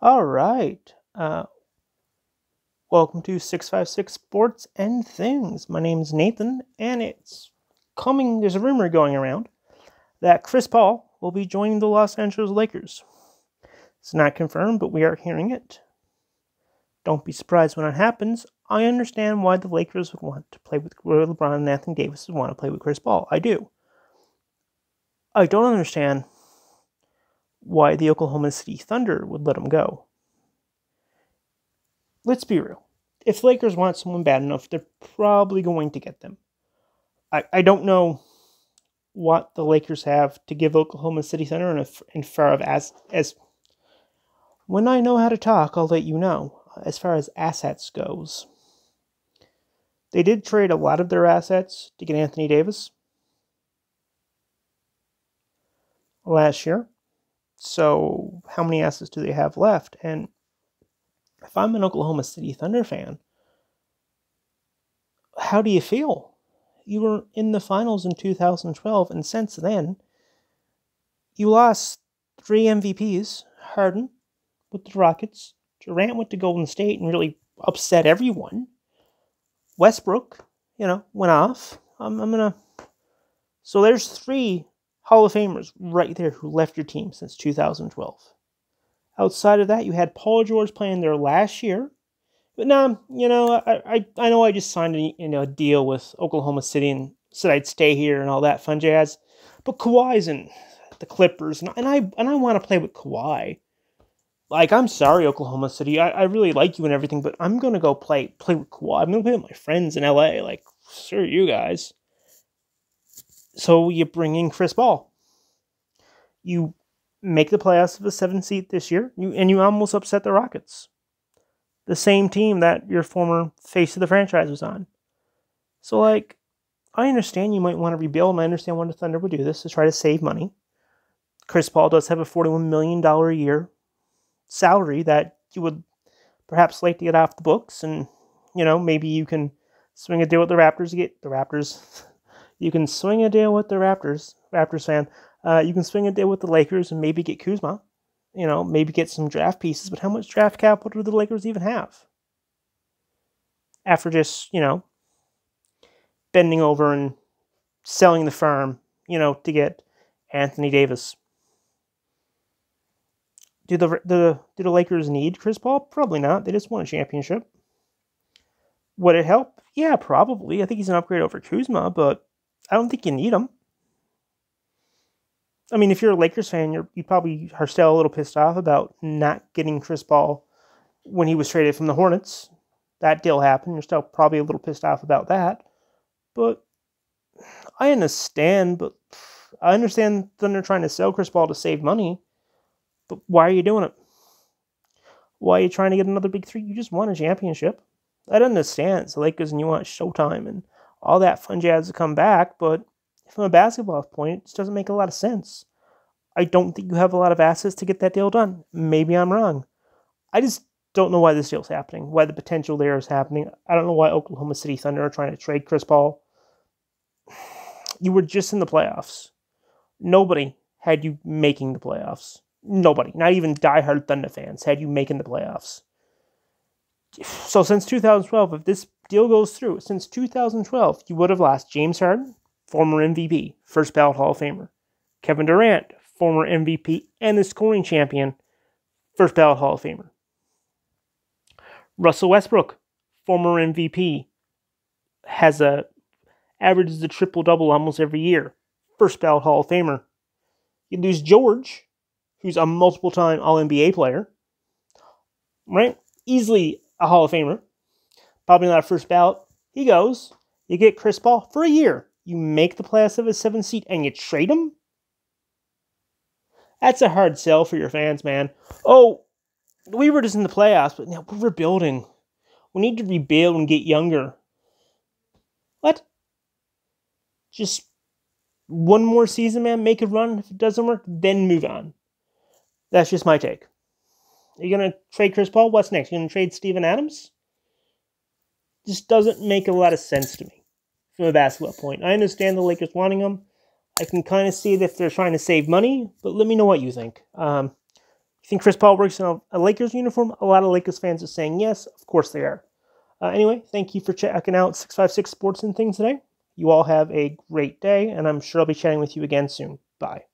All right. Uh, welcome to 656 Sports and Things. My name is Nathan, and it's coming. There's a rumor going around that Chris Paul will be joining the Los Angeles Lakers. It's not confirmed, but we are hearing it. Don't be surprised when it happens. I understand why the Lakers would want to play with LeBron and Anthony Davis would want to play with Chris Paul. I do. I don't understand why the Oklahoma City Thunder would let him go. Let's be real. If Lakers want someone bad enough, they're probably going to get them. I, I don't know what the Lakers have to give Oklahoma City Thunder and, a, in far of as as when I know how to talk, I'll let you know. As far as assets goes, they did trade a lot of their assets to get Anthony Davis last year. So, how many assets do they have left? And if I'm an Oklahoma City Thunder fan, how do you feel? You were in the finals in 2012, and since then, you lost three MVPs Harden with the Rockets, Durant went to Golden State and really upset everyone. Westbrook, you know, went off. I'm, I'm to. So there's three Hall of Famers right there who left your team since 2012. Outside of that, you had Paul George playing there last year. But now, you know, I, I, I know I just signed a, you know, a deal with Oklahoma City and said I'd stay here and all that fun jazz. But Kawhi's in the Clippers, and, and I and I want to play with Kawhi. Like, I'm sorry, Oklahoma City. I, I really like you and everything, but I'm gonna go play play with Kawhi. I'm gonna play with my friends in LA. Like, sure, you guys. So you bring in Chris Paul. You make the playoffs of a seven seat this year, you, and you almost upset the Rockets. The same team that your former face of the franchise was on. So, like, I understand you might want to rebuild, and I understand why the Thunder would do this to try to save money. Chris Paul does have a $41 million a year salary that you would perhaps like to get off the books, and, you know, maybe you can swing a deal with the Raptors to get the Raptors You can swing a deal with the Raptors, Raptors fan. Uh, you can swing a deal with the Lakers and maybe get Kuzma. You know, maybe get some draft pieces. But how much draft capital do the Lakers even have? After just you know bending over and selling the firm, you know, to get Anthony Davis. Do the the do the Lakers need Chris Paul? Probably not. They just won a championship. Would it help? Yeah, probably. I think he's an upgrade over Kuzma, but I don't think you need him. I mean, if you're a Lakers fan, you're, you probably are still a little pissed off about not getting Chris Paul when he was traded from the Hornets. That deal happened. You're still probably a little pissed off about that. But I understand, but I understand Thunder trying to sell Chris Paul to save money. But why are you doing it? Why are you trying to get another big three? You just won a championship. I understand. It's the Lakers and you want Showtime and all that fun jazz to come back, but from a basketball point, it just doesn't make a lot of sense. I don't think you have a lot of assets to get that deal done. Maybe I'm wrong. I just don't know why this deal's happening, why the potential there is happening. I don't know why Oklahoma City Thunder are trying to trade Chris Paul. You were just in the playoffs. Nobody had you making the playoffs. Nobody, not even diehard Thunder fans, had you making the playoffs. So since 2012, if this deal goes through, since 2012, you would have lost James Harden, former MVP, first ballot Hall of Famer, Kevin Durant, former MVP and the scoring champion, first ballot Hall of Famer, Russell Westbrook, former MVP, has a averages a triple double almost every year, first ballot Hall of Famer. You lose George, who's a multiple time All NBA player, right? Easily a Hall of Famer probably not a first ballot. He goes. You get Chris Paul for a year. You make the playoffs of a seven seat and you trade him? That's a hard sell for your fans, man. Oh, we were just in the playoffs, but now we're rebuilding. We need to rebuild and get younger. What? Just one more season, man. Make a run. If it doesn't work, then move on. That's just my take. Are you gonna trade Chris Paul? What's next? You gonna trade Steven Adams? Just doesn't make a lot of sense to me from a basketball point. I understand the Lakers wanting him. I can kind of see that they're trying to save money, but let me know what you think. Um, think Chris Paul works in a, a, Lakers uniform? A lot of Lakers fans are saying yes. Of course they are. Uh, anyway, thank you for checking out 656 Sports and Things today. You all have a great day, and I'm sure I'll be chatting with you again soon. Bye.